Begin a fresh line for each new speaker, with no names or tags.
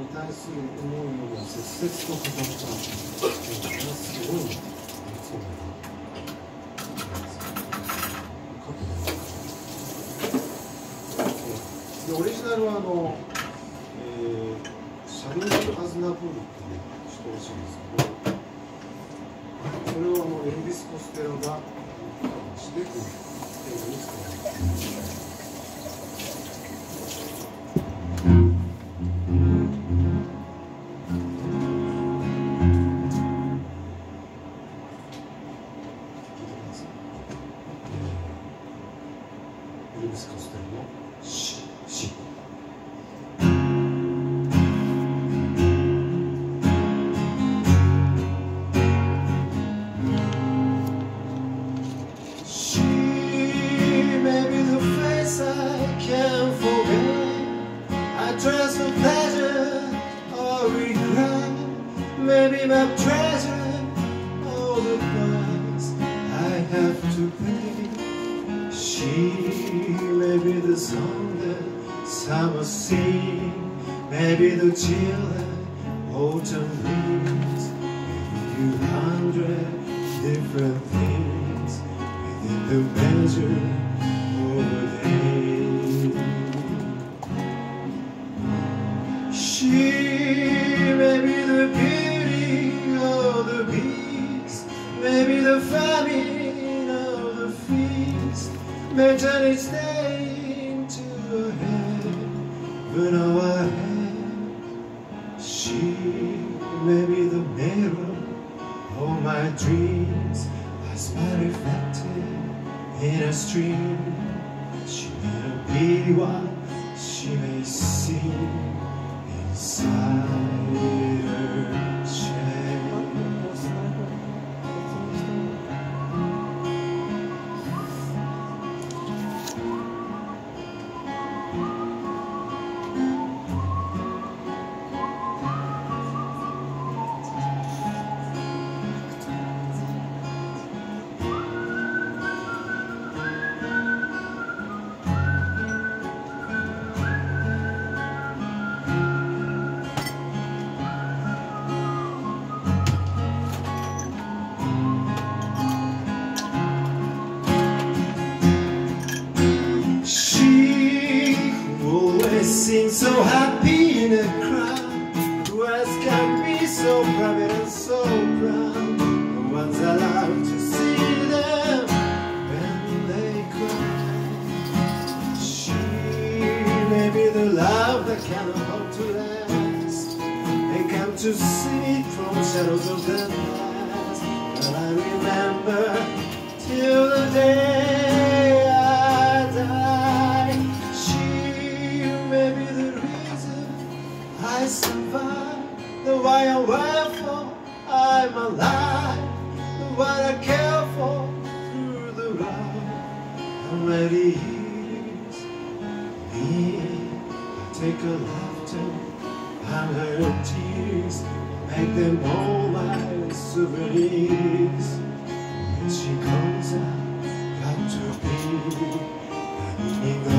に対する思いを切々と語ったすごい。そうだでオリジナルはあの、えー、シャルル・アズナブールっていう人らしいんですけどそれをあのエルビス・コステラがしてこう Forget. I trust the pleasure or regret. Maybe my treasure, all the price I have to pay. She may be the song that summer sing. Maybe the chill that autumn brings. Maybe a hundred different things within the measure of a day. She may be the beauty of the beast, maybe the famine feast, may turn its day into a heaven a head. She may be the mirror of my dreams, as my reflected in a stream. She may be what she may seem so private and so proud? No one's allowed to see them when they cry. She may be the love that cannot hope to last. They come to see it from shadows of the past. But I remember till the day my life, what I care for through the ride. he's me, I take a laughter and her tears, make them all my souvenirs. When she comes, I've got to be